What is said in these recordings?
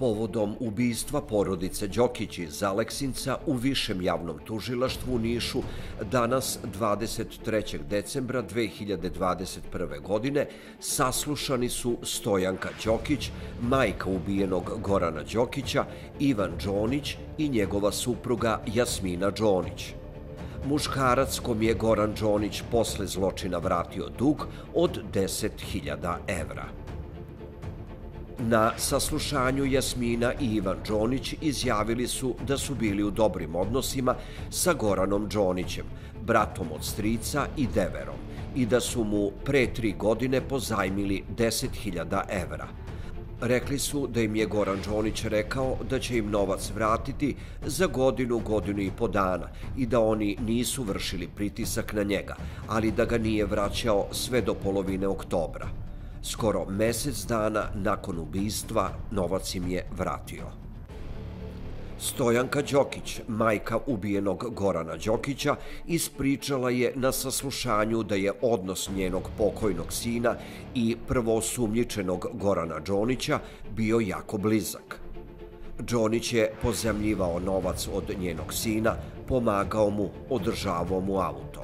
Povodom ubijstva porodice Đokić iz Aleksinca u Višem javnom tužilaštvu u Nišu danas 23. decembra 2021. godine saslušani su Stojanka Đokić, majka ubijenog Gorana Đokića, Ivan Đonić i njegova supruga Jasmina Đonić. Muškarac kom je Goran Đonić posle zločina vratio dug od 10.000 evra. Na saslušanju Jasmina i Ivan Đonić izjavili su da su bili u dobrim odnosima sa Goranom Đonićem, bratom od strica i deverom, i da su mu pre tri godine pozajmili 10.000 evra. Rekli su da im je Goran Đonić rekao da će im novac vratiti za godinu, godinu i po dana i da oni nisu vršili pritisak na njega, ali da ga nije vraćao sve do polovine oktobra. Skoro mesec dana nakon ubistva novac im je vratio. Stojanka Đokić, majka ubijenog Gorana Đokića, ispričala je na saslušanju da je odnos njenog pokojnog sina i prvosumljičenog Gorana Đonića bio jako blizak. Đonić je pozemljivao novac od njenog sina, pomagao mu, održavao mu auto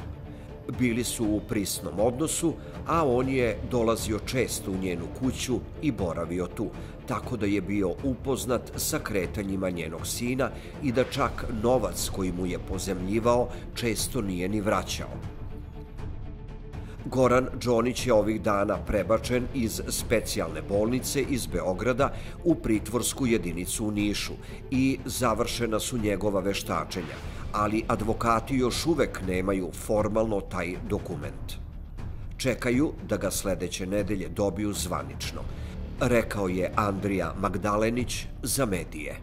bili su u prisnom odnosu, a on je dolazio često u njenu kuću i boravio tu, tako da je bio upoznat sa kretanjima njenog sina i da čak novac koji mu je pozemljivao često nije ni vraćao. Goran Đonić je ovih dana prebačen iz specijalne bolnice iz Beograda u pritvorsku jedinicu u Nišu i završena su njegova veštačenja, ali advokati još uvek nemaju formalno taj dokument. Čekaju da ga sledeće nedelje dobiju zvanično, rekao je Andrija Magdalenić za medije.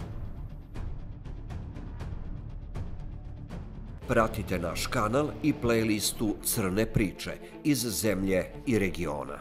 Pratite naš kanal i playlistu Crne priče iz zemlje i regiona.